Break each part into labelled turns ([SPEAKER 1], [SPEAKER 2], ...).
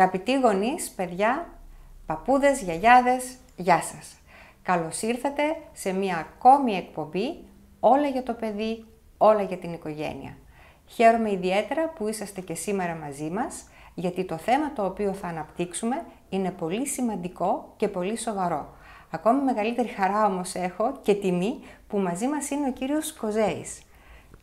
[SPEAKER 1] Αγαπητοί γονείς, παιδιά, παππούδες, γιαγιάδες, γεια σας. Καλώς ήρθατε σε μια ακόμη εκπομπή όλα για το παιδί, όλα για την οικογένεια. Χαίρομαι ιδιαίτερα που είσαστε και σήμερα μαζί μας, γιατί το θέμα το οποίο θα αναπτύξουμε είναι πολύ σημαντικό και πολύ σοβαρό. Ακόμη μεγαλύτερη χαρά όμως έχω και τιμή που μαζί μας είναι ο κύριος Κοζέης.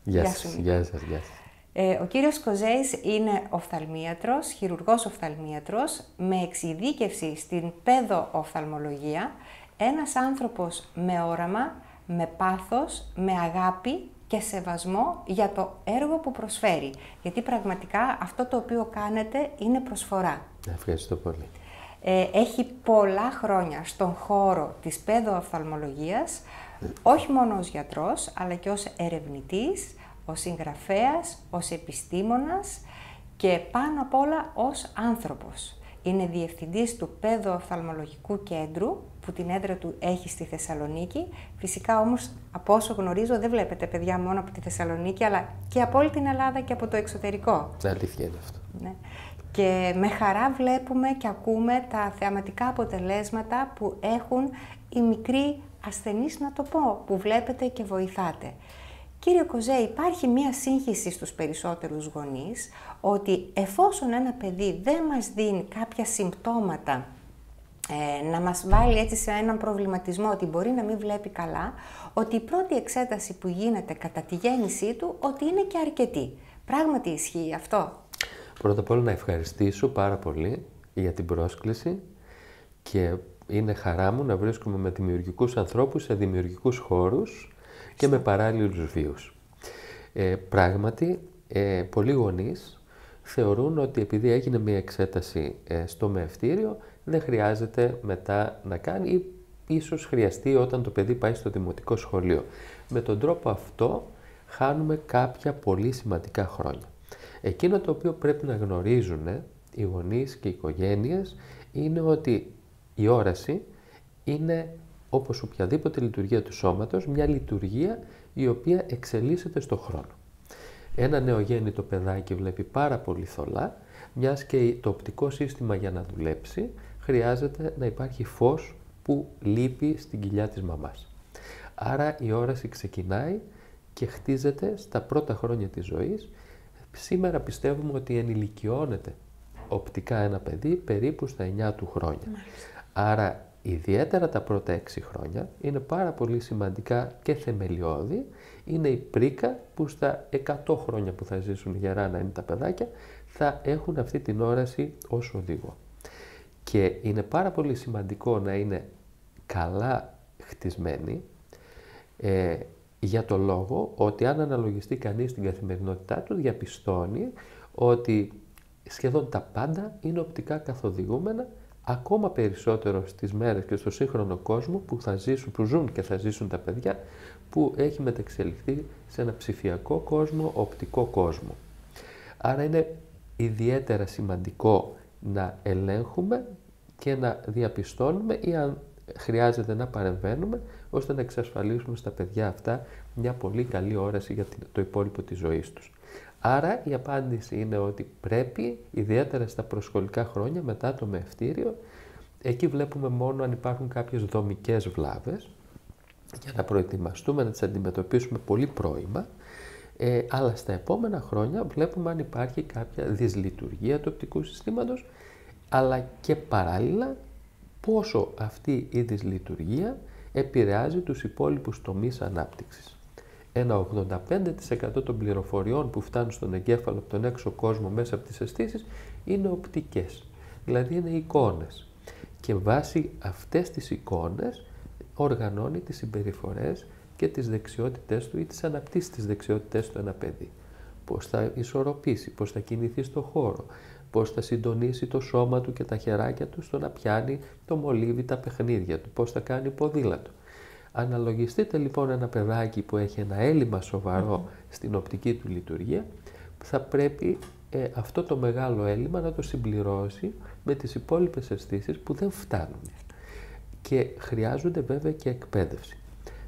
[SPEAKER 2] Γεια, γεια σας, γεια σας, γεια σας.
[SPEAKER 1] Ε, ο κύριος Κοζέης είναι οφθαλμίατρος, χειρουργός οφθαλμίατρος, με εξειδίκευση στην παιδοοφθαλμολογία, ένας άνθρωπος με όραμα, με πάθος, με αγάπη και σεβασμό για το έργο που προσφέρει. Γιατί πραγματικά αυτό το οποίο κάνετε είναι προσφορά.
[SPEAKER 2] Ευχαριστώ πολύ.
[SPEAKER 1] Ε, έχει πολλά χρόνια στον χώρο της παιδοοφθαλμολογίας, όχι μόνο ως γιατρός, αλλά και ως ερευνητής, ως συγγραφέας, ως επιστήμονας και πάνω απ' όλα ως άνθρωπος. Είναι διευθυντής του Παιδοοφθαλμολογικού Κέντρου, που την έδρα του έχει στη Θεσσαλονίκη. Φυσικά όμως, από όσο γνωρίζω, δεν βλέπετε παιδιά μόνο από τη Θεσσαλονίκη, αλλά και από όλη την Ελλάδα και από το εξωτερικό.
[SPEAKER 2] Αλήθεια είναι αυτό.
[SPEAKER 1] Ναι. Και με χαρά βλέπουμε και ακούμε τα θεαματικά αποτελέσματα που έχουν οι μικροί ασθενείς, να το πω, που βλέπετε και βοηθάτε. Κύριε Κοζέ, υπάρχει μία σύγχυση στους περισσότερους γονείς ότι εφόσον ένα παιδί δεν μας δίνει κάποια συμπτώματα ε, να μας βάλει έτσι σε έναν προβληματισμό ότι μπορεί να μην βλέπει καλά, ότι η πρώτη εξέταση που γίνεται κατά τη γέννησή του ότι είναι και αρκετή. Πράγματι ισχύει αυτό;
[SPEAKER 2] Πρώτα απ' όλα να ευχαριστήσω πάρα πολύ για την πρόσκληση και είναι χαρά μου να βρίσκομαι με δημιουργικούς ανθρώπους σε δημιουργικούς χώρους και με παράλληλους βίους. Ε, πράγματι, ε, πολλοί γονείς θεωρούν ότι επειδή έγινε μια εξέταση ε, στο μεευτήριο, δεν χρειάζεται μετά να κάνει ή ίσως χρειαστεί όταν το παιδί πάει στο δημοτικό σχολείο. Με τον τρόπο αυτό χάνουμε κάποια πολύ σημαντικά χρόνια. Εκείνο το οποίο πρέπει να γνωρίζουν οι γονείς και οι οικογένειες είναι ότι η όραση είναι όπως οποιαδήποτε λειτουργία του σώματος, μια λειτουργία η οποία εξελίσσεται στο χρόνο. Ένα νεογέννητο παιδάκι βλέπει πάρα πολύ θολά, μιας και το οπτικό σύστημα για να δουλέψει χρειάζεται να υπάρχει φως που λείπει στην κοιλιά της μαμάς. Άρα η όραση ξεκινάει και χτίζεται στα πρώτα χρόνια της ζωής. Σήμερα πιστεύουμε ότι ενηλικιώνεται οπτικά ένα παιδί περίπου στα 9 του χρόνια. Άρα ιδιαίτερα τα πρώτα έξι χρόνια, είναι πάρα πολύ σημαντικά και θεμελιώδη. Είναι η πρίκα που στα 100 χρόνια που θα ζήσουν γερά να είναι τα παιδάκια, θα έχουν αυτή την όραση ως οδηγό. Και είναι πάρα πολύ σημαντικό να είναι καλά χτισμένοι, ε, για το λόγο ότι αν αναλογιστεί κανείς την καθημερινότητά του, διαπιστώνει ότι σχεδόν τα πάντα είναι οπτικά καθοδηγούμενα ακόμα περισσότερο στις μέρες και στο σύγχρονο κόσμο που θα ζήσουν, που ζουν και θα ζήσουν τα παιδιά, που έχει μεταξελιχθεί σε ένα ψηφιακό κόσμο, οπτικό κόσμο. Άρα είναι ιδιαίτερα σημαντικό να ελέγχουμε και να διαπιστώνουμε ή αν χρειάζεται να παρεμβαίνουμε, ώστε να εξασφαλίσουμε στα παιδιά αυτά μια πολύ καλή όραση για το υπόλοιπο της ζωής τους. Άρα η απάντηση είναι ότι πρέπει, ιδιαίτερα στα προσχολικά χρόνια μετά το μευτήριο, εκεί βλέπουμε μόνο αν υπάρχουν κάποιες δομικές βλάβες, για να προετοιμαστούμε να τις αντιμετωπίσουμε πολύ πρώιμα, ε, αλλά στα επόμενα χρόνια βλέπουμε αν υπάρχει κάποια δυσλειτουργία του οπτικού συστήματος, αλλά και παράλληλα πόσο αυτή η δυσλειτουργία επηρεάζει τους υπόλοιπους τομείς ανάπτυξης ένα 85% των πληροφοριών που φτάνουν στον εγκέφαλο από τον έξω κόσμο μέσα από τις αισθήσεις είναι οπτικές, δηλαδή είναι εικόνες. Και βάσει αυτές τις εικόνες οργανώνει τις συμπεριφορές και τις δεξιότητές του ή τις αναπτύσσει τις δεξιότητές του ένα παιδί. Πώς θα ισορροπήσει, πώς θα κινηθεί στο χώρο, πώς θα συντονίσει το σώμα του και τα χεράκια του στο να πιάνει το μολύβι τα παιχνίδια του, πώς θα κάνει ποδήλατο. Αναλογιστείτε λοιπόν ένα παιδάκι που έχει ένα έλλειμμα στην οπτική του λειτουργία, θα πρέπει ε, αυτό το μεγάλο έλλειμμα να το συμπληρώσει με τις υπόλοιπες αισθήσεις που δεν φτάνουν. Και χρειάζονται βέβαια και εκπαίδευση.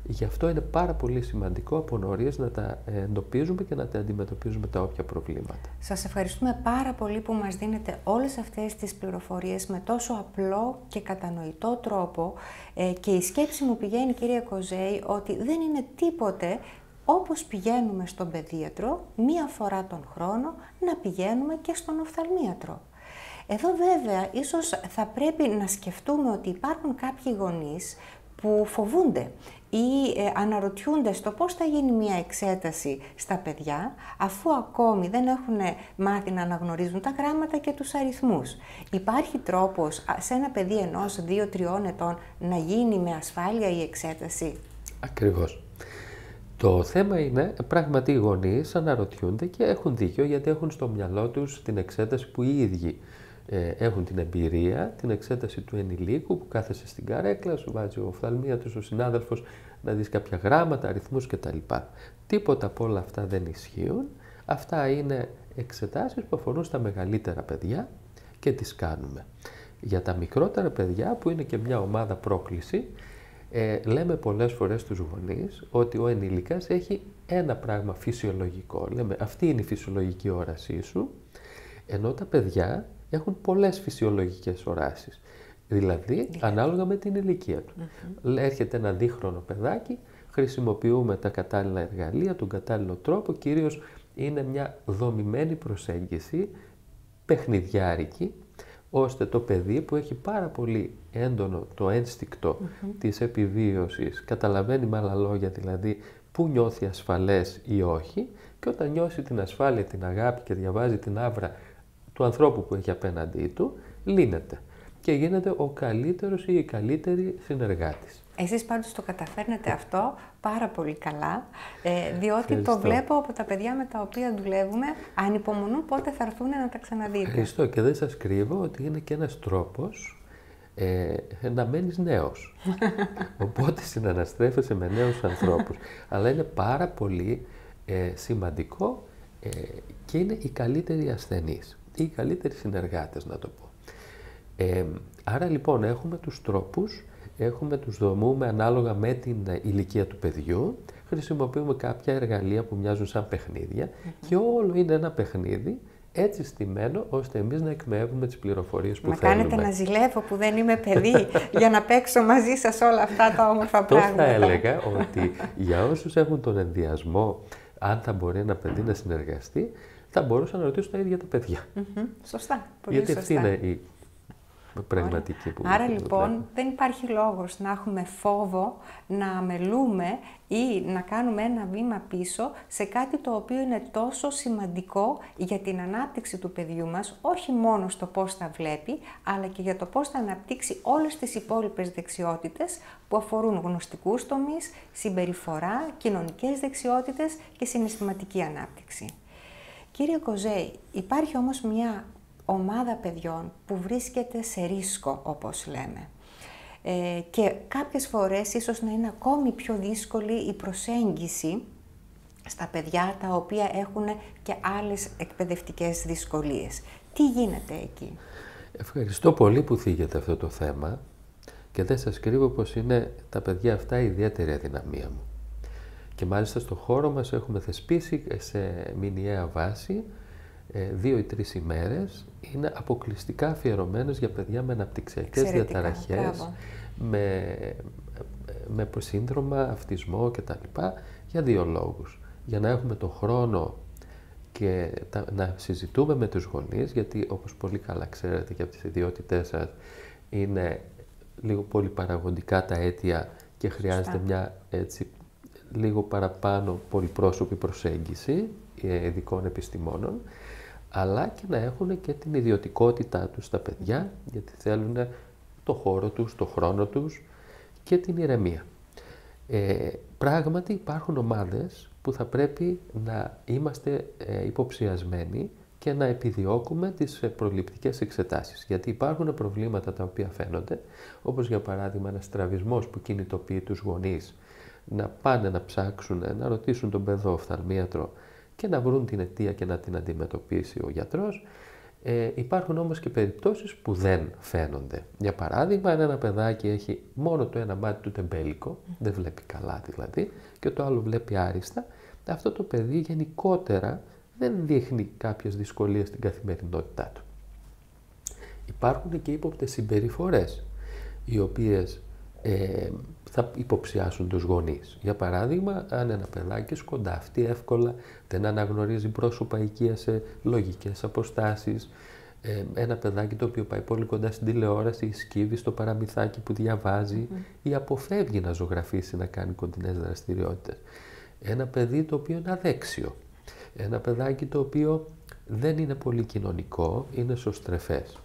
[SPEAKER 2] Γι' αυτό είναι πάρα πολύ σημαντικό από νωρίς να τα εντοπίζουμε και να τα αντιμετωπίζουμε τα όποια προβλήματα.
[SPEAKER 1] Σας ευχαριστούμε πάρα πολύ που μας δίνετε όλες αυτές τις πληροφορίες με τόσο απλό και κατανοητό τρόπο ε, και η σκέψη μου πηγαίνει κυρία Κοζέη ότι δεν είναι τίποτε όπως πηγαίνουμε στον παιδίατρο μία φορά τον χρόνο να πηγαίνουμε και στον οφθαλμίατρο. Εδώ βέβαια ίσως θα πρέπει να σκεφτούμε ότι υπάρχουν κάποιοι γονείς που φοβούνται ή ε, αναρωτιούνται στο πώς θα γίνει μια εξέταση στα παιδιά, αφού ακόμη δεν έχουν μάθει να αναγνωρίζουν τα γράμματα και τους αριθμούς. Υπάρχει τρόπος σε ένα παιδί ενός, δύο, τριών ετών να γίνει με ασφάλεια η εξέταση;
[SPEAKER 2] Ακριβώς. Το θέμα είναι, πράγματι οι γονείς αναρωτιούνται και έχουν δίκιο γιατί έχουν στο μυαλό τους την εξέταση που οι ίδιοι ε, έχουν την εμπειρία, την εξέταση του ενηλίκου που κάθεσαι στην καρέκλα, σου βάζει ο του ο συνάδελφος να δεις κάποια γράμματα, αριθμούς κτλ. Τίποτα από όλα αυτά δεν ισχύουν. Αυτά είναι εξετάσεις που αφορούν στα μεγαλύτερα παιδιά και τις κάνουμε. Για τα μικρότερα παιδιά που είναι και μια ομάδα πρόκληση, ε, λέμε πολλές φορές στους γονείς ότι ο ενήλικας έχει ένα πράγμα φυσιολογικό. Λέμε αυτή είναι η φυσιολογική όρασή σου, ενώ τα παιδιά έχουν πολλές φυσιολογικές οράσεις. Δηλαδή, ανάλογα με την ηλικία του. Έρχεται ένα δίχρονο παιδάκι, χρησιμοποιούμε τα κατάλληλα εργαλεία, τον κατάλληλο τρόπο, κυρίως είναι μια δομημένη προσέγγιση, παιχνιδιάρικη, ώστε το παιδί που έχει πάρα πολύ έντονο το ένστικτο mm-hmm. της επιβίωσης, καταλαβαίνει με άλλα λόγια δηλαδή που νιώθει ασφαλές ή όχι και όταν νιώσει την ασφάλεια, την αγάπη και διαβάζει την άβρα του ανθρώπου που έχει απέναντί του, λύνεται και γίνεται ο καλύτερος ή η καλύτερη συνεργάτης.
[SPEAKER 1] Εσείς πάντως το καταφέρνετε αυτό πάρα πολύ καλά, ε, διότι το βλέπω από τα παιδιά με τα οποία δουλεύουμε, ανυπομονούν πότε θα έρθουν να τα ξαναδείτε.
[SPEAKER 2] Ευχαριστώ και δεν σας κρύβω ότι είναι και ένας τρόπος ε, να μένεις νέος. Οπότε συναναστρέφεσαι με νέους ανθρώπους. Αλλά είναι πάρα πολύ ε, σημαντικό ε, και είναι οι καλύτεροι ασθενείς ή οι καλύτεροι συνεργάτες να το πω. Ε, άρα λοιπόν έχουμε τους τρόπους, έχουμε τους δομούμε ανάλογα με την ηλικία του παιδιού, χρησιμοποιούμε κάποια εργαλεία που μοιάζουν σαν παιχνίδια και όλο είναι ένα παιχνίδι έτσι στημένο ώστε εμείς να εκμεύουμε τις πληροφορίες που
[SPEAKER 1] Μα
[SPEAKER 2] θέλουμε.
[SPEAKER 1] Μα κάνετε να ζηλεύω που δεν είμαι παιδί για να παίξω μαζί σας όλα αυτά τα όμορφα πράγματα.
[SPEAKER 2] θα έλεγα ότι για όσους έχουν τον ενδιασμό αν θα μπορεί ένα παιδί να συνεργαστεί, θα μπορούσαν να ρωτήσουν τα ίδια τα παιδιά.
[SPEAKER 1] Σωστά.
[SPEAKER 2] Πολύ Γιατί
[SPEAKER 1] σωστά.
[SPEAKER 2] αυτή είναι η πραγματική που
[SPEAKER 1] Άρα λοιπόν δεν υπάρχει λόγος να έχουμε φόβο, να αμελούμε ή να κάνουμε ένα βήμα πίσω σε κάτι το οποίο είναι τόσο σημαντικό για την ανάπτυξη του παιδιού μας, όχι μόνο στο πώς θα βλέπει, αλλά και για το πώς θα αναπτύξει όλες τις υπόλοιπες δεξιότητες που αφορούν γνωστικούς τομείς, συμπεριφορά, κοινωνικές δεξιότητες και συναισθηματική ανάπτυξη. Κύριε Κοζέη, υπάρχει όμως μια ομάδα παιδιών που βρίσκεται σε ρίσκο, όπως λέμε. Ε, και κάποιες φορές ίσως να είναι ακόμη πιο δύσκολη η προσέγγιση στα παιδιά τα οποία έχουν και άλλες εκπαιδευτικές δυσκολίες. Τι γίνεται εκεί;
[SPEAKER 2] Ευχαριστώ πολύ που θίγετε αυτό το θέμα και δεν σας κρύβω πως είναι τα παιδιά αυτά η ιδιαίτερη αδυναμία μου. Και μάλιστα στο χώρο μας έχουμε θεσπίσει σε μηνιαία βάση ε, δύο ή τρεις ημέρες είναι αποκλειστικά αφιερωμένες για παιδιά με αναπτυξιακές διαταραχές, με, με σύνδρομα, αυτισμό κτλ. για δύο λόγους. Για να έχουμε τον χρόνο και να συζητούμε με τους γονείς, γιατί όπως πολύ καλά ξέρετε και από τις ιδιότητές σας είναι λίγο πολύ παραγωγικά τα αίτια και χρειάζεται μια έτσι λίγο παραπάνω πολυπρόσωπη προσέγγιση ε, ειδικών επιστημόνων αλλά και να έχουν και την ιδιωτικότητά τους στα παιδιά, γιατί θέλουν το χώρο τους, το χρόνο τους και την ηρεμία. Ε, πράγματι υπάρχουν ομάδες που θα πρέπει να είμαστε ε, υποψιασμένοι και να επιδιώκουμε τις ε, προληπτικές εξετάσεις. Γιατί υπάρχουν προβλήματα τα οποία φαίνονται, όπως για παράδειγμα ένας στραβισμός που κινητοποιεί τους γονείς να πάνε να ψάξουν, να ρωτήσουν τον παιδό οφθαλμίατρο και να βρουν την αιτία και να την αντιμετωπίσει ο γιατρός. Ε, υπάρχουν όμως και περιπτώσεις που δεν φαίνονται. Για παράδειγμα, αν ένα παιδάκι έχει μόνο το ένα μάτι του τεμπέλικο, δεν βλέπει καλά δηλαδή, και το άλλο βλέπει άριστα, αυτό το παιδί γενικότερα δεν δείχνει κάποιες δυσκολίες στην καθημερινότητά του. Υπάρχουν και ύποπτες συμπεριφορές, οι οποίες ε, θα υποψιάσουν τους γονείς. Για παράδειγμα, αν ένα παιδάκι σκοντάφτει εύκολα, δεν αναγνωρίζει πρόσωπα οικία σε λογικές αποστάσεις, ε, ένα παιδάκι το οποίο πάει πολύ κοντά στην τηλεόραση ή σκύβει στο παραμυθάκι που διαβάζει ή αποφεύγει να ζωγραφίσει, να κάνει κοντινές δραστηριότητες. Ένα παιδί το οποίο είναι αδέξιο. Ένα παιδάκι το οποίο δεν είναι πολύ κοινωνικό, είναι σωστρεφές.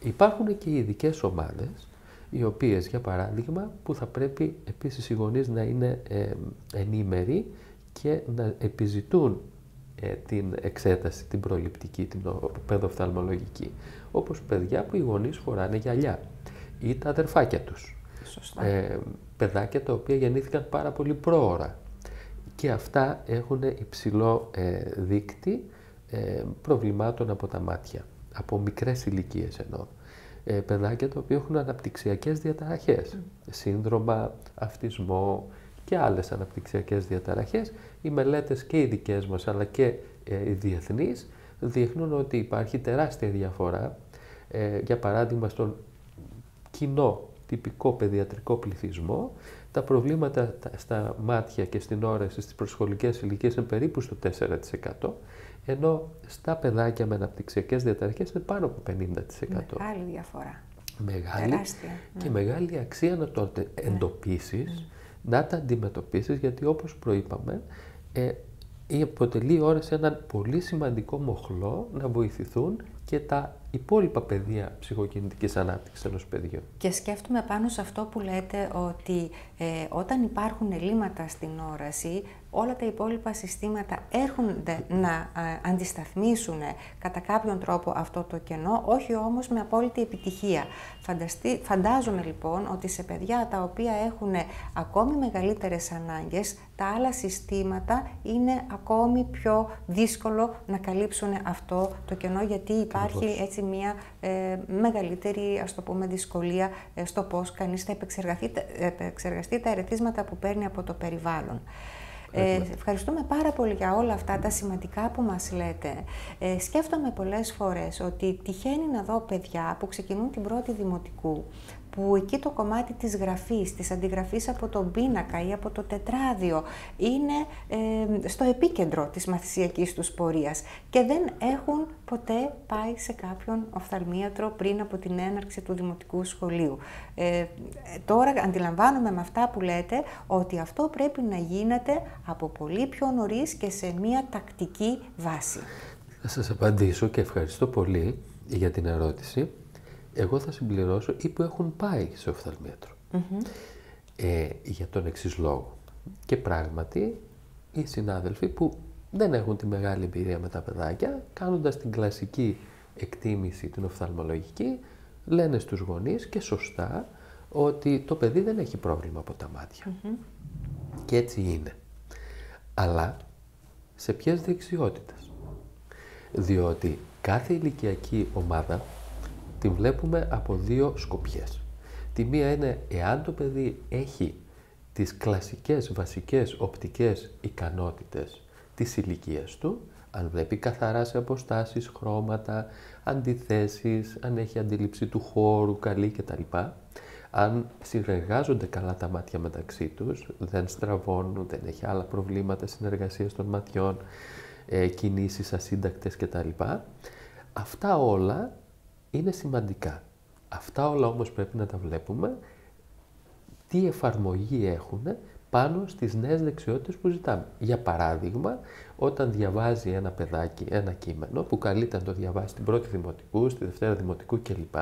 [SPEAKER 2] Υπάρχουν και ειδικές ομάδες οι οποίες, για παράδειγμα, που θα πρέπει επίσης οι γονείς να είναι ε, ενήμεροι και να επιζητούν ε, την εξέταση, την προληπτική, την παιδοφθαλμολογική. Όπως παιδιά που οι γονείς φοράνε γυαλιά ή τα αδερφάκια τους.
[SPEAKER 1] Σωστά.
[SPEAKER 2] Ε, παιδάκια τα οποία γεννήθηκαν πάρα πολύ πρόωρα. Και αυτά έχουν υψηλό ε, δίκτυ ε, προβλημάτων από τα μάτια. Από μικρές ηλικίες εννοώ ε, παιδάκια τα οποία έχουν αναπτυξιακές διαταραχές, σύνδρομα, αυτισμό και άλλες αναπτυξιακές διαταραχές. Οι μελέτες και οι δικές μας αλλά και ε, οι διεθνείς δείχνουν ότι υπάρχει τεράστια διαφορά, ε, για παράδειγμα στον κοινό τυπικό παιδιατρικό πληθυσμό, τα προβλήματα στα μάτια και στην όρεξη στις προσχολικές ηλικίες είναι περίπου στο 4%, ενώ στα παιδάκια με αναπτυξιακές διαταραχές είναι πάνω από 50%.
[SPEAKER 1] Μεγάλη διαφορά.
[SPEAKER 2] Μεγάλη
[SPEAKER 1] Τεράστια,
[SPEAKER 2] και
[SPEAKER 1] ναι.
[SPEAKER 2] μεγάλη αξία να το εντοπίσεις, να τα αντιμετωπίσεις, γιατί όπως προείπαμε, ε, αποτελεί η όρεξη έναν πολύ σημαντικό μοχλό να βοηθηθούν και τα υπόλοιπα πεδία ψυχοκινητικής ανάπτυξης ενός παιδιού.
[SPEAKER 1] Και σκέφτομαι πάνω σε αυτό που λέτε ότι ε, όταν υπάρχουν ελλείμματα στην όραση, όλα τα υπόλοιπα συστήματα έρχονται να ε, αντισταθμίσουν κατά κάποιον τρόπο αυτό το κενό, όχι όμως με απόλυτη επιτυχία. Φανταστεί, φαντάζομαι λοιπόν ότι σε παιδιά τα οποία έχουν ακόμη μεγαλύτερες ανάγκες, τα άλλα συστήματα είναι ακόμη πιο δύσκολο να καλύψουν αυτό το κενό, γιατί υπάρχει έτσι μια ε, μεγαλύτερη, ας το πούμε, δυσκολία ε, στο πώς κανείς θα επεξεργαστεί, επεξεργαστεί τα ερεθίσματα που παίρνει από το περιβάλλον. Ε, ευχαριστούμε πάρα πολύ για όλα αυτά τα σημαντικά που μας λέτε. Ε, σκέφτομαι πολλές φορές ότι τυχαίνει να δω παιδιά που ξεκινούν την πρώτη δημοτικού, που εκεί το κομμάτι της γραφής, της αντιγραφής από τον πίνακα ή από το τετράδιο είναι ε, στο επίκεντρο της μαθησιακής τους πορείας και δεν έχουν ποτέ πάει σε κάποιον οφθαλμίατρο πριν από την έναρξη του δημοτικού σχολείου. Ε, τώρα αντιλαμβάνομαι με αυτά που λέτε ότι αυτό πρέπει να γίνεται από πολύ πιο νωρίς και σε μια τακτική βάση.
[SPEAKER 2] Θα σας απαντήσω και ευχαριστώ πολύ για την ερώτηση εγώ θα συμπληρώσω ή που έχουν πάει σε οφθαλμίατρο. Ε, για τον εξής λόγο. Και πράγματι, οι συνάδελφοι που δεν έχουν τη μεγάλη εμπειρία με τα παιδάκια, κάνοντας την κλασική εκτίμηση, την οφθαλμολογική, λένε στους γονείς και σωστά ότι το παιδί δεν έχει πρόβλημα από τα μάτια. Και έτσι είναι. Αλλά σε ποιες δεξιότητες; Διότι κάθε ηλικιακή ομάδα τη βλέπουμε από δύο σκοπιές. Τη μία είναι εάν το παιδί έχει τις κλασικές βασικές οπτικές ικανότητες της ηλικίας του, αν βλέπει καθαρά σε αποστάσεις, χρώματα, αντιθέσεις, αν έχει αντίληψη του χώρου καλή κτλ. Αν συνεργάζονται καλά τα μάτια μεταξύ τους, δεν στραβώνουν, δεν έχει άλλα προβλήματα συνεργασίας των ματιών, ε, κινήσεις ασύντακτες κτλ. Αυτά όλα είναι σημαντικά. Αυτά όλα όμως πρέπει να τα βλέπουμε τι εφαρμογή έχουν πάνω στις νέες δεξιότητες που ζητάμε. Για παράδειγμα, όταν διαβάζει ένα παιδάκι ένα κείμενο που καλείται να το διαβάσει στην πρώτη δημοτικού, στη δευτέρα δημοτικού κλπ.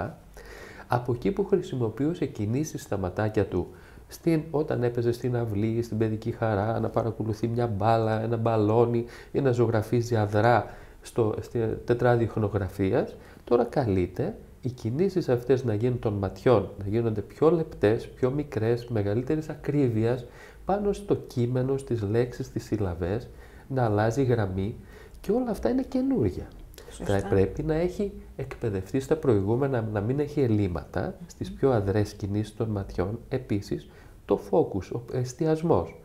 [SPEAKER 2] Από εκεί που χρησιμοποιούσε κινήσεις στα ματάκια του στην, όταν έπαιζε στην αυλή, στην παιδική χαρά, να παρακολουθεί μια μπάλα, ένα μπαλόνι ή να ζωγραφίζει αδρά στο, στη τετράδιο χνογραφίας, Τώρα καλείται οι κινήσεις αυτές να γίνουν των ματιών, να γίνονται πιο λεπτές, πιο μικρές, μεγαλύτερης ακρίβειας, πάνω στο κείμενο, στις λέξεις, στις συλλαβές, να αλλάζει γραμμή και όλα αυτά είναι καινούρια. Θα πρέπει να έχει εκπαιδευτεί στα προηγούμενα, να μην έχει ελλείμματα στις πιο αδρές κινήσεις των ματιών. Επίσης, το focus, ο εστιασμός.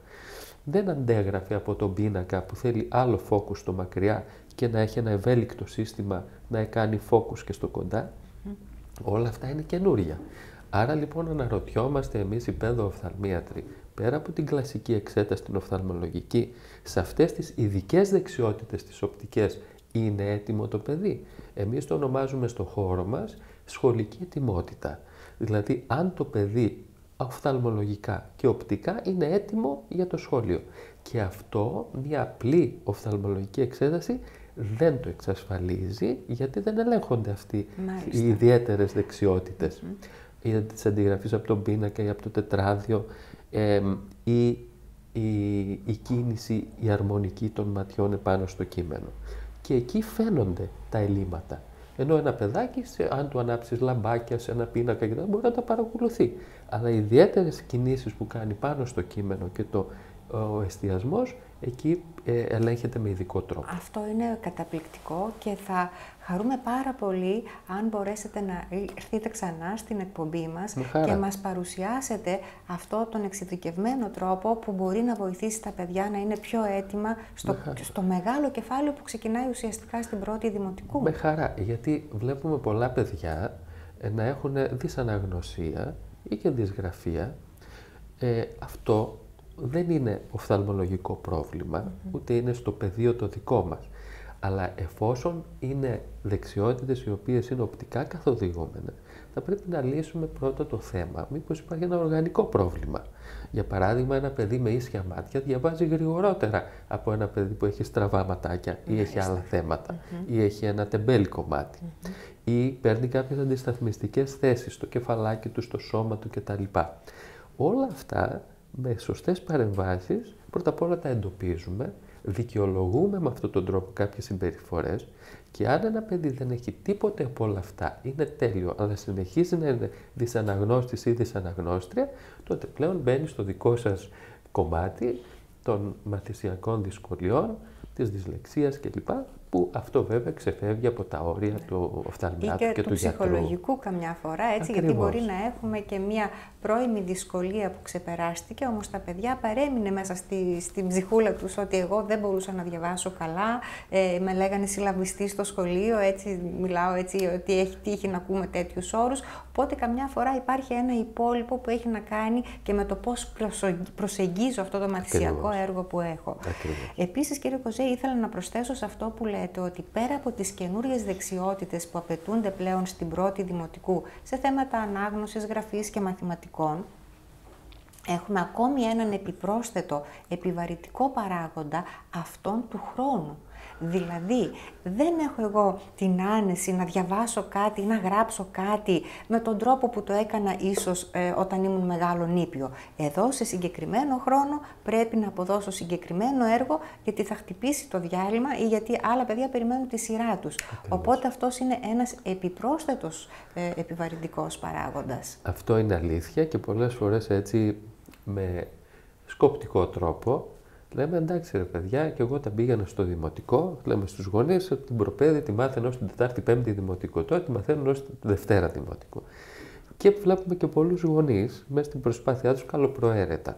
[SPEAKER 2] Δεν αντέγραφε από τον πίνακα που θέλει άλλο focus στο μακριά και να έχει ένα ευέλικτο σύστημα να κάνει focus και στο κοντά. Όλα αυτά είναι καινούρια. Άρα λοιπόν αναρωτιόμαστε εμείς οι παιδοοφθαλμίατροι, πέρα από την κλασική εξέταση την οφθαλμολογική, σε αυτές τις ειδικές δεξιότητες τις οπτικές είναι έτοιμο το παιδί; Εμείς το ονομάζουμε στο χώρο μας σχολική ετοιμότητα. Δηλαδή αν το παιδί οφθαλμολογικά και οπτικά είναι έτοιμο για το σχόλιο. Και αυτό μια απλή οφθαλμολογική εξέταση δεν το εξασφαλίζει γιατί δεν ελέγχονται αυτοί οι ιδιαίτερες δεξιότητες. Mm -hmm. Ή της αντιγραφής από τον πίνακα ή από το τετράδιο ή η, η κίνηση, η αρμονική των ματιών επάνω στο κείμενο. Και εκεί φαίνονται τα ελλείμματα. Ενώ ένα παιδάκι, αν του ανάψεις λαμπάκια σε ένα πίνακα και μπορεί να τα παρακολουθεί. Αλλά οι ιδιαίτερες κινήσεις που κάνει πάνω στο κείμενο και το, ο εστιασμός εκεί ε, ελέγχεται με ειδικό τρόπο.
[SPEAKER 1] Αυτό είναι καταπληκτικό και θα χαρούμε πάρα πολύ αν μπορέσετε να έρθετε ξανά στην εκπομπή μας και μας παρουσιάσετε αυτό τον εξειδικευμένο τρόπο που μπορεί να βοηθήσει τα παιδιά να είναι πιο έτοιμα στο, στο μεγάλο κεφάλαιο που ξεκινάει ουσιαστικά στην πρώτη δημοτικού.
[SPEAKER 2] Με χαρά, γιατί βλέπουμε πολλά παιδιά ε, να έχουν δυσαναγνωσία ή και δυσγραφία. Ε, αυτό δεν είναι οφθαλμολογικό πρόβλημα, ούτε είναι στο πεδίο το δικό μας. Αλλά εφόσον είναι δεξιότητες οι οποίες είναι οπτικά καθοδηγούμενες, θα πρέπει να λύσουμε πρώτα το θέμα, μήπως υπάρχει ένα οργανικό πρόβλημα. Για παράδειγμα, ένα παιδί με ίσια μάτια διαβάζει γρηγορότερα από ένα παιδί που έχει στραβά ματάκια ή έχει άλλα θέματα ή έχει ένα τεμπέλικο μάτι ή παίρνει κάποιες αντισταθμιστικές θέσεις στο κεφαλάκι του, στο σώμα του κτλ. Όλα αυτά με σωστές παρεμβάσεις, πρώτα απ' όλα τα εντοπίζουμε, δικαιολογούμε με αυτόν τον τρόπο κάποιες συμπεριφορές και αν ένα παιδί δεν έχει τίποτε από όλα αυτά, είναι τέλειο, αλλά συνεχίζει να είναι δυσαναγνώστης ή δυσαναγνώστρια, τότε πλέον μπαίνει στο δικό σας κομμάτι των μαθησιακών δυσκολιών, της δυσλεξίας κλπ που αυτό βέβαια ξεφεύγει από τα όρια του οφθαλμιάτου και, και, του,
[SPEAKER 1] ψυχολογικού καμιά φορά, έτσι, γιατί μπορεί να έχουμε και μία πρώιμη δυσκολία που ξεπεράστηκε, όμως τα παιδιά παρέμεινε μέσα στη, στην ψυχούλα τους ότι εγώ δεν μπορούσα να διαβάσω καλά, ε, με λέγανε συλλαβιστή στο σχολείο, έτσι μιλάω έτσι ότι έχει τύχει να ακούμε τέτοιους όρους, οπότε καμιά φορά υπάρχει ένα υπόλοιπο που έχει να κάνει και με το πώς προσεγγίζω αυτό το μαθησιακό έργο που έχω. Ακριβώς. Επίσης κύριε Κοζέ, ήθελα να προσθέσω σε αυτό που λέτε ότι πέρα από τις καινούριες δεξιότητες που απαιτούνται πλέον στην πρώτη δημοτικού σε θέματα ανάγνωσης, γραφής και μαθηματικών, έχουμε ακόμη έναν επιπρόσθετο επιβαρυτικό παράγοντα αυτόν του χρόνου. Δηλαδή, δεν έχω εγώ την άνεση να διαβάσω κάτι ή να γράψω κάτι με τον τρόπο που το έκανα ίσως ε, όταν ήμουν μεγάλο νήπιο. Εδώ, σε συγκεκριμένο χρόνο, πρέπει να αποδώσω συγκεκριμένο έργο γιατί θα χτυπήσει το διάλειμμα ή γιατί άλλα παιδιά περιμένουν τη σειρά τους. Οπότε αυτός είναι ένας επιπρόσθετος ε, επιβαρυντικός παράγοντας.
[SPEAKER 2] Αυτό είναι αλήθεια και πολλές φορές έτσι με σκοπτικό τρόπο Λέμε εντάξει ρε παιδιά, και εγώ τα πήγαινα στο δημοτικό. Λέμε στους γονείς ότι την προπαίδη τη μάθαινε ως την Τετάρτη Πέμπτη δημοτικό. Τώρα τη μαθαίνουν ως την Δευτέρα δημοτικό. Και βλέπουμε και πολλούς γονείς μέσα στην προσπάθειά τους καλοπροαίρετα.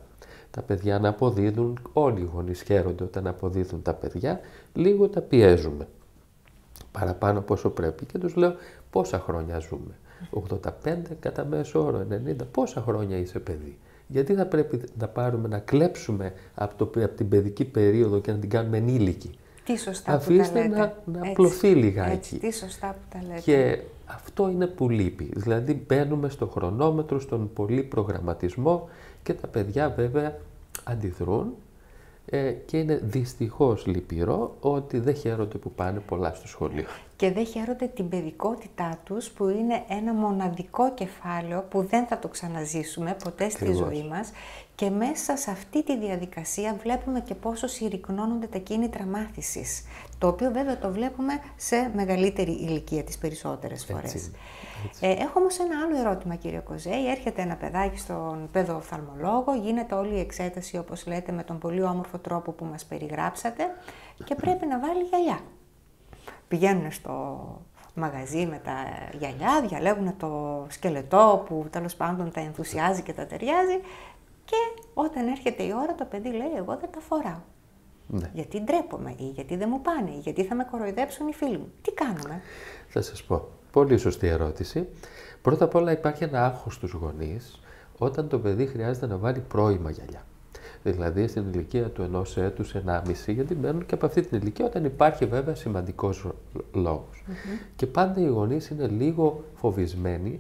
[SPEAKER 2] Τα παιδιά να αποδίδουν, όλοι οι γονείς χαίρονται όταν αποδίδουν τα παιδιά, λίγο τα πιέζουμε. Παραπάνω από όσο πρέπει. Και τους λέω πόσα χρόνια ζούμε; 85 κατά μέσο όρο, 90, πόσα χρόνια είσαι παιδί; Γιατί θα πρέπει να πάρουμε, να κλέψουμε από, το, από την παιδική περίοδο και να την κάνουμε ενήλικη;
[SPEAKER 1] Τι σωστά
[SPEAKER 2] Αφήστε
[SPEAKER 1] που
[SPEAKER 2] τα λέτε. να, να απλωθεί λιγάκι.
[SPEAKER 1] Έτσι, τι σωστά που τα λέτε.
[SPEAKER 2] Και αυτό είναι που λείπει. Δηλαδή μπαίνουμε στο χρονόμετρο, στον πολύ προγραμματισμό και τα παιδιά βέβαια αντιδρούν ε, και είναι δυστυχώς λυπηρό ότι δεν χαίρονται που πάνε πολλά στο σχολείο.
[SPEAKER 1] Και δεν χαίρονται την παιδικότητά τους που είναι ένα μοναδικό κεφάλαιο που δεν θα το ξαναζήσουμε ποτέ στη ζωή μας και μέσα σε αυτή τη διαδικασία βλέπουμε και πόσο συρρυκνώνονται τα κίνητρα μάθησης, το οποίο βέβαια το βλέπουμε σε μεγαλύτερη ηλικία τις περισσότερες φορές. Ε, έχω όμως ένα άλλο ερώτημα, κύριε Κοζέη. Έρχεται ένα παιδάκι στον παιδοοφθαλμολόγο, γίνεται όλη η εξέταση, όπως λέτε, με τον πολύ όμορφο τρόπο που μας περιγράψατε και πρέπει να βάλει γυαλιά. πηγαίνουν στο μαγαζί με τα γυαλιά, διαλέγουν το σκελετό που τέλος πάντων τα ενθουσιάζει και τα ταιριάζει και όταν έρχεται η ώρα το παιδί λέει εγώ δεν τα φοράω.
[SPEAKER 2] Ναι.
[SPEAKER 1] Γιατί ντρέπομαι ή γιατί δεν μου πάνε ή γιατί θα με κοροϊδέψουν οι φίλοι μου. Τι κάνουμε;
[SPEAKER 2] Θα σας πω. Πολύ σωστή ερώτηση. Πρώτα απ' όλα υπάρχει ένα άγχος στους γονείς όταν το παιδί χρειάζεται να βάλει πρώιμα γυαλιά. Δηλαδή στην ηλικία του ενός έτους, ενάμιση, γιατί μπαίνουν και από αυτή την ηλικία όταν υπάρχει βέβαια σημαντικός λόγος. Και πάντα οι γονείς είναι λίγο φοβισμένοι,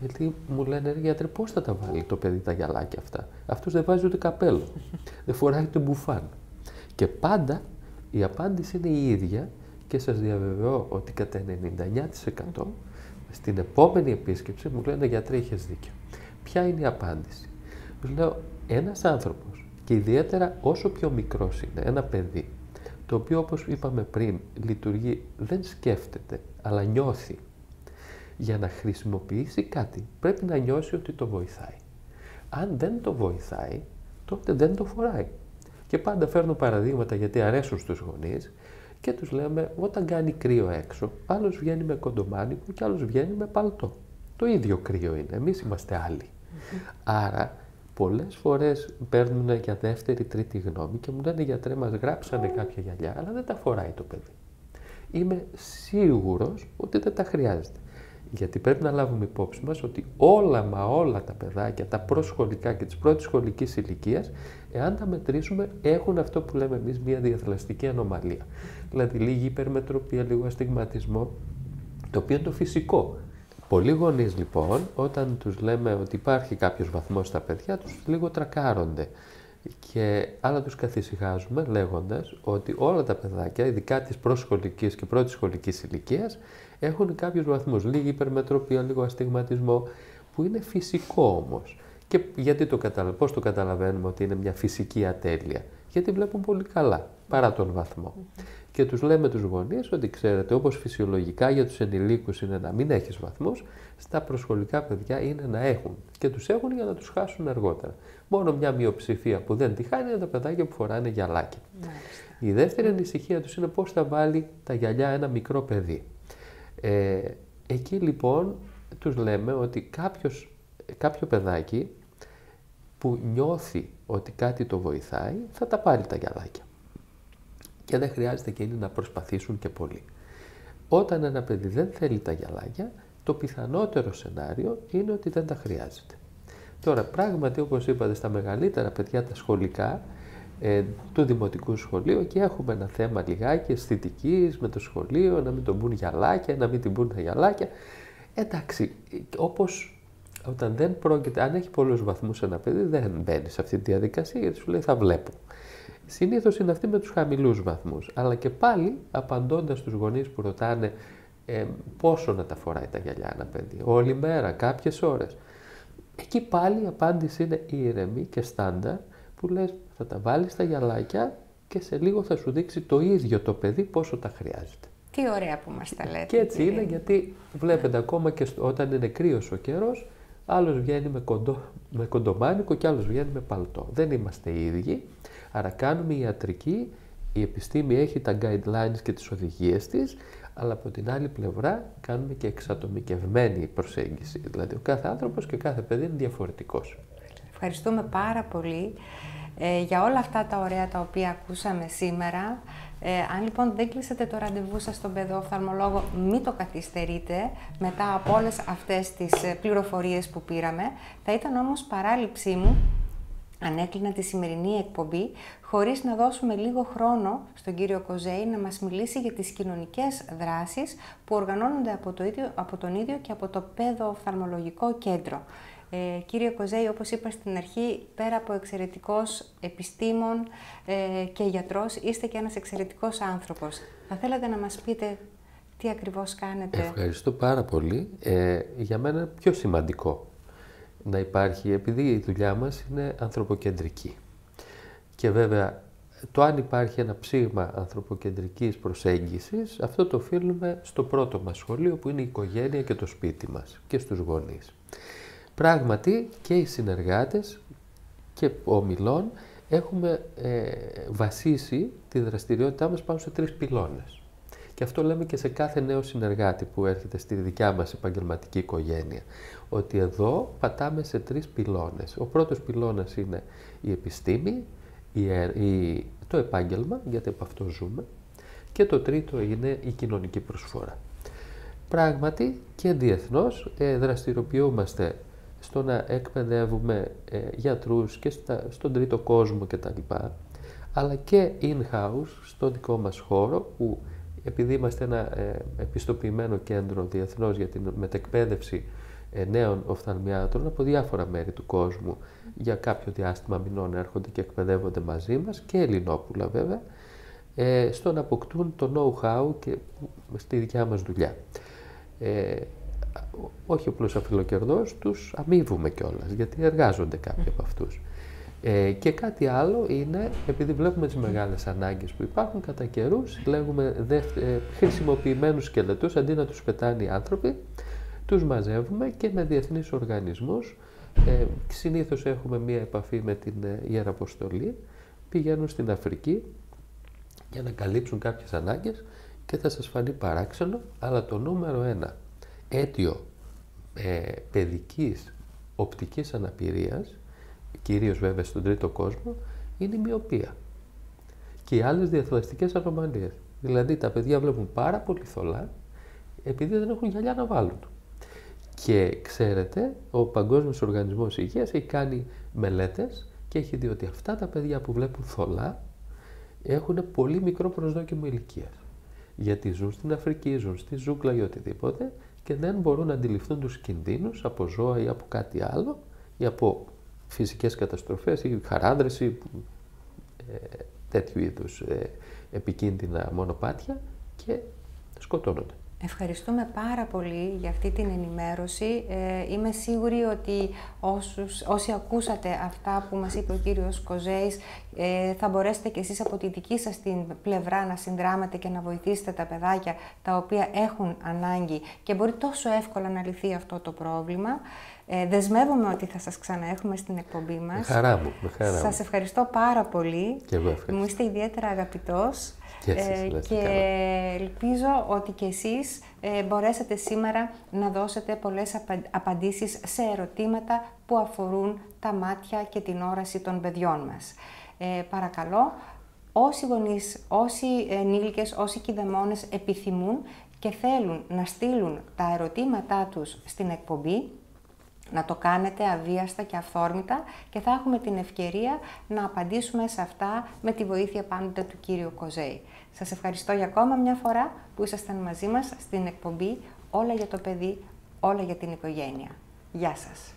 [SPEAKER 2] γιατί μου λένε ρε γιατρέ, πώς θα τα βάλει το παιδί τα γυαλάκια αυτά; Αυτό δεν βάζει ούτε καπέλο. δεν φοράει ούτε μπουφάν. Και πάντα η απάντηση είναι η ίδια και σας διαβεβαιώ ότι κατά 99% στην επόμενη επίσκεψη μου λένε γιατρέ είχες δίκιο. Ποια είναι η απάντηση; Τους λέω ένας άνθρωπος και ιδιαίτερα όσο πιο μικρός είναι ένα παιδί το οποίο όπως είπαμε πριν λειτουργεί, δεν σκέφτεται αλλά νιώθει για να χρησιμοποιήσει κάτι πρέπει να νιώσει ότι το βοηθάει. Αν δεν το βοηθάει τότε δεν το φοράει. Και πάντα φέρνω παραδείγματα γιατί αρέσουν στους γονείς και τους λέμε όταν κάνει κρύο έξω, άλλος βγαίνει με κοντομάνικο και άλλος βγαίνει με παλτό. Το ίδιο κρύο είναι, εμείς είμαστε άλλοι. Άρα πολλές φορές παίρνουν για δεύτερη, τρίτη γνώμη και μου λένε γιατρέ μας γράψανε κάποια γυαλιά, αλλά δεν τα φοράει το παιδί. Είμαι σίγουρος ότι δεν τα χρειάζεται. Γιατί πρέπει να λάβουμε υπόψη μας ότι όλα μα όλα τα παιδάκια, τα προσχολικά και της πρώτης σχολικής ηλικίας, εάν τα μετρήσουμε, έχουν αυτό που λέμε εμείς μια διαθλαστική ανομαλία. Δηλαδή λίγη υπερμετροπία, λίγο αστιγματισμό, το οποίο είναι το φυσικό. Πολλοί γονείς λοιπόν, όταν τους λέμε ότι υπάρχει κάποιος βαθμός στα παιδιά τους, λίγο τρακάρονται. Και άλλα τους καθησυχάζουμε λέγοντας ότι όλα τα παιδάκια, ειδικά της προσχολικής και πρώτης σχολικής ηλικίας, έχουν κάποιους βαθμούς, λίγη υπερμετροπία, λίγο αστιγματισμό, που είναι φυσικό όμως. Και γιατί το καταλα... πώς το καταλαβαίνουμε ότι είναι μια φυσική ατέλεια; Γιατί βλέπουν πολύ καλά, παρά τον βαθμό. Και τους λέμε τους γονείς ότι ξέρετε, όπως φυσιολογικά για τους ενηλίκους είναι να μην έχεις βαθμούς, στα προσχολικά παιδιά είναι να έχουν. Και τους έχουν για να τους χάσουν αργότερα. Μόνο μια μειοψηφία που δεν τη χάνει είναι τα παιδάκια που φοράνε γυαλάκια. Η δεύτερη ανησυχία τους είναι πώς θα βάλει τα γυαλιά ένα μικρό παιδί. Ε, εκεί λοιπόν τους λέμε ότι κάποιος, κάποιο παιδάκι που νιώθει ότι κάτι το βοηθάει, θα τα πάρει τα γυαλάκια. Και δεν χρειάζεται εκείνοι να προσπαθήσουν και πολύ. Όταν ένα παιδί δεν θέλει τα γυαλάκια, το πιθανότερο σενάριο είναι ότι δεν τα χρειάζεται. Τώρα, πράγματι, όπως είπατε, στα μεγαλύτερα παιδιά τα σχολικά, ε, του δημοτικού σχολείου και έχουμε ένα θέμα λιγάκι αισθητικής με το σχολείο, να μην τον μπουν γυαλάκια, να μην την μπουν τα γυαλάκια. Εντάξει, όπως όταν δεν πρόκειται, αν έχει πολλούς βαθμούς ένα παιδί, δεν μπαίνει σε αυτή τη διαδικασία γιατί σου λέει θα βλέπω. Συνήθως είναι αυτή με τους χαμηλούς βαθμούς. Αλλά και πάλι απαντώντας στου γονείς που ρωτάνε ε, πόσο να τα φοράει τα γυαλιά ένα παιδί, όλη μέρα, κάποιες ώρες. Εκεί πάλι η απάντηση είναι ήρεμη και στάνταρ που λες θα τα βάλεις στα γυαλάκια και σε λίγο θα σου δείξει το ίδιο το παιδί πόσο τα χρειάζεται.
[SPEAKER 1] Τι ωραία που μας τα λέτε.
[SPEAKER 2] Και έτσι είναι γιατί βλέπετε ακόμα και όταν είναι κρύος ο καιρός, άλλος βγαίνει με, κοντό, με κοντομάνικο και άλλος βγαίνει με παλτό. Δεν είμαστε οι ίδιοι, άρα κάνουμε ιατρική, η επιστήμη έχει τα guidelines και τις οδηγίες της, αλλά από την άλλη πλευρά κάνουμε και εξατομικευμένη προσέγγιση. Δηλαδή ο κάθε άνθρωπος και κάθε παιδί είναι διαφορετικός.
[SPEAKER 1] Ευχαριστούμε πάρα πολύ ε, για όλα αυτά τα ωραία τα οποία ακούσαμε σήμερα. Ε, αν λοιπόν δεν κλείσετε το ραντεβού σας στον παιδοοφθαλμολόγο, μην το καθυστερείτε μετά από όλες αυτές τις ε, πληροφορίες που πήραμε. Θα ήταν όμως παράληψή μου αν έκλεινα τη σημερινή εκπομπή, χωρίς να δώσουμε λίγο χρόνο στον κύριο Κοζέη να μας μιλήσει για τις κοινωνικές δράσεις που οργανώνονται από, το ίδιο, από τον ίδιο και από το Παιδοοφθαλμολογικό Κέντρο. Ε, κύριε Κοζέη, όπως είπα στην αρχή, πέρα από εξαιρετικός επιστήμον ε, και γιατρός, είστε και ένας εξαιρετικός άνθρωπος. Θα θέλατε να μας πείτε τι ακριβώς κάνετε;
[SPEAKER 2] Ευχαριστώ πάρα πολύ. Ε, για μένα είναι πιο σημαντικό να υπάρχει, επειδή η δουλειά μας είναι ανθρωποκεντρική. Και βέβαια, το αν υπάρχει ένα ψήγμα ανθρωποκεντρικής προσέγγισης, αυτό το οφείλουμε στο πρώτο μας σχολείο που είναι η οικογένεια και το σπίτι μας και στους γονείς. Πράγματι και οι συνεργάτες και ο Μιλών έχουμε ε, βασίσει τη δραστηριότητά μας πάνω σε τρεις πυλώνες. Και αυτό λέμε και σε κάθε νέο συνεργάτη που έρχεται στη δικιά μας επαγγελματική οικογένεια. Ότι εδώ πατάμε σε τρεις πυλώνες. Ο πρώτος πυλώνας είναι η επιστήμη, η, το επάγγελμα, γιατί από αυτό ζούμε. Και το τρίτο είναι η κοινωνική προσφορά. Πράγματι και διεθνώς ε, δραστηριοποιούμαστε στο να εκπαιδεύουμε ε, γιατρούς και στα, στον τρίτο κόσμο κτλ. Αλλά και in-house, στο δικό μας χώρο, που επειδή είμαστε ένα ε, επιστοποιημένο κέντρο διεθνώς για την μετεκπαίδευση ε, νέων οφθαλμιάτρων από διάφορα μέρη του κόσμου για κάποιο διάστημα μηνών έρχονται και εκπαιδεύονται μαζί μας και Ελληνόπουλα βέβαια, ε, στο να αποκτούν το know-how και στη δικιά μας δουλειά. Ε, όχι απλώ αφιλοκερδό, τους αμείβουμε κιόλας, γιατί εργάζονται κάποιοι από αυτούς. Ε, και κάτι άλλο είναι, επειδή βλέπουμε τις μεγάλες ανάγκες που υπάρχουν, κατά καιρούς λέγουμε δε, ε, χρησιμοποιημένους σκελετούς, αντί να τους πετάνε οι άνθρωποι, τους μαζεύουμε και με διεθνείς οργανισμούς, ε, συνήθως έχουμε μία επαφή με την ε, Ιεραποστολή, πηγαίνουν στην Αφρική για να καλύψουν κάποιες ανάγκες και θα σας φανεί παράξενο, αλλά το νούμερο ένα αίτιο ε, παιδικής οπτικής αναπηρίας, κυρίως βέβαια στον τρίτο κόσμο, είναι η μοιοπία και οι άλλες διαθλαστικές ανομαλίες. Δηλαδή τα παιδιά βλέπουν πάρα πολύ θολά επειδή δεν έχουν γυαλιά να βάλουν. Και ξέρετε, ο Παγκόσμιος Οργανισμός Υγείας έχει κάνει μελέτες και έχει δει ότι αυτά τα παιδιά που βλέπουν θολά έχουν πολύ μικρό προσδόκιμο ηλικίας. Γιατί ζουν στην Αφρική, ζουν στη ζούγκλα ή οτιδήποτε και δεν μπορούν να αντιληφθούν τους κινδύνους από ζώα ή από κάτι άλλο ή από φυσικές καταστροφές ή χαράδρεση, ε, τέτοιου είδους ε, επικίνδυνα μονοπάτια και σκοτώνονται.
[SPEAKER 1] Ευχαριστούμε πάρα πολύ για αυτή την ενημέρωση. Ε, είμαι σίγουρη ότι όσους, όσοι ακούσατε αυτά που μας είπε ο κύριος Κοζέης ε, θα μπορέσετε και εσείς από τη δική σας την πλευρά να συνδράμετε και να βοηθήσετε τα παιδάκια τα οποία έχουν ανάγκη και μπορεί τόσο εύκολα να λυθεί αυτό το πρόβλημα. Ε, δεσμεύομαι ότι θα σας ξαναέχουμε στην εκπομπή μας. Με
[SPEAKER 2] χαρά μου, με χαρά
[SPEAKER 1] Σας ευχαριστώ πάρα πολύ.
[SPEAKER 2] Και εγώ ευχαριστώ.
[SPEAKER 1] Μου είστε ιδιαίτερα αγαπητός.
[SPEAKER 2] Και, ε,
[SPEAKER 1] και ελπίζω ότι και εσείς ε, μπορέσατε σήμερα να δώσετε πολλές απαντήσεις σε ερωτήματα που αφορούν τα μάτια και την όραση των παιδιών μας. Ε, παρακαλώ, όσοι γονείς, όσοι ενήλικες, όσοι κηδεμόνες επιθυμούν και θέλουν να στείλουν τα ερωτήματά τους στην εκπομπή, να το κάνετε αβίαστα και αυθόρμητα και θα έχουμε την ευκαιρία να απαντήσουμε σε αυτά με τη βοήθεια πάντοτε του κύριου Κοζέη. Σας ευχαριστώ για ακόμα μια φορά που ήσασταν μαζί μας στην εκπομπή «Όλα για το παιδί, όλα για την οικογένεια». Γεια σας!